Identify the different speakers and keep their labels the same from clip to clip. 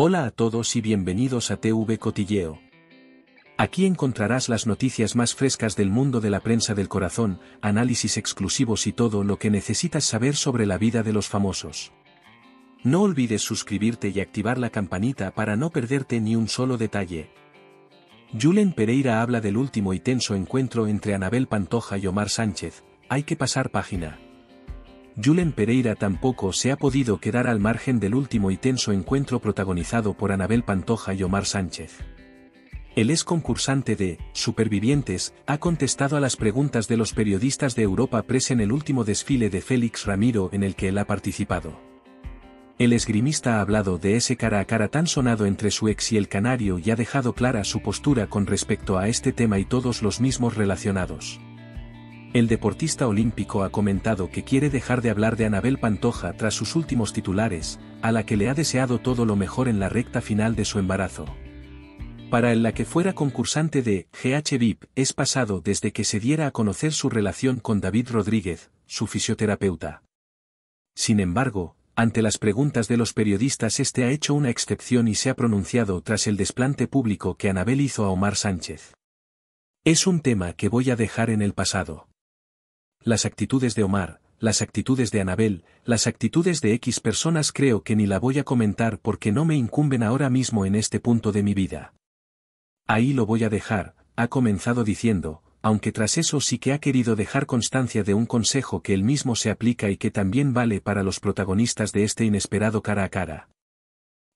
Speaker 1: Hola a todos y bienvenidos a TV Cotilleo. Aquí encontrarás las noticias más frescas del mundo de la prensa del corazón, análisis exclusivos y todo lo que necesitas saber sobre la vida de los famosos. No olvides suscribirte y activar la campanita para no perderte ni un solo detalle. Julen Pereira habla del último y tenso encuentro entre Anabel Pantoja y Omar Sánchez, hay que pasar página. Julen Pereira tampoco se ha podido quedar al margen del último y tenso encuentro protagonizado por Anabel Pantoja y Omar Sánchez. El ex concursante de Supervivientes ha contestado a las preguntas de los periodistas de Europa Press en el último desfile de Félix Ramiro en el que él ha participado. El esgrimista ha hablado de ese cara a cara tan sonado entre su ex y el canario y ha dejado clara su postura con respecto a este tema y todos los mismos relacionados. El deportista olímpico ha comentado que quiere dejar de hablar de Anabel Pantoja tras sus últimos titulares, a la que le ha deseado todo lo mejor en la recta final de su embarazo. Para el la que fuera concursante de GH es pasado desde que se diera a conocer su relación con David Rodríguez, su fisioterapeuta. Sin embargo, ante las preguntas de los periodistas este ha hecho una excepción y se ha pronunciado tras el desplante público que Anabel hizo a Omar Sánchez. Es un tema que voy a dejar en el pasado las actitudes de Omar, las actitudes de Anabel, las actitudes de X personas creo que ni la voy a comentar porque no me incumben ahora mismo en este punto de mi vida. Ahí lo voy a dejar, ha comenzado diciendo, aunque tras eso sí que ha querido dejar constancia de un consejo que él mismo se aplica y que también vale para los protagonistas de este inesperado cara a cara.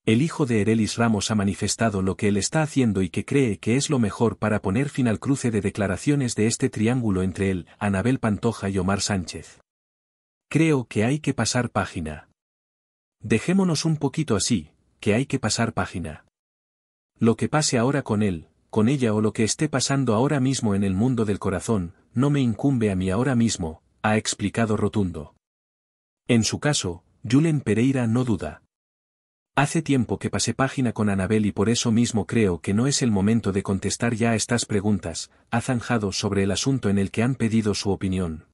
Speaker 1: El hijo de Erelis Ramos ha manifestado lo que él está haciendo y que cree que es lo mejor para poner fin al cruce de declaraciones de este triángulo entre él, Anabel Pantoja y Omar Sánchez. Creo que hay que pasar página. Dejémonos un poquito así, que hay que pasar página. Lo que pase ahora con él, con ella o lo que esté pasando ahora mismo en el mundo del corazón, no me incumbe a mí ahora mismo, ha explicado rotundo. En su caso, Julen Pereira no duda. Hace tiempo que pasé página con Anabel y por eso mismo creo que no es el momento de contestar ya estas preguntas, ha zanjado sobre el asunto en el que han pedido su opinión.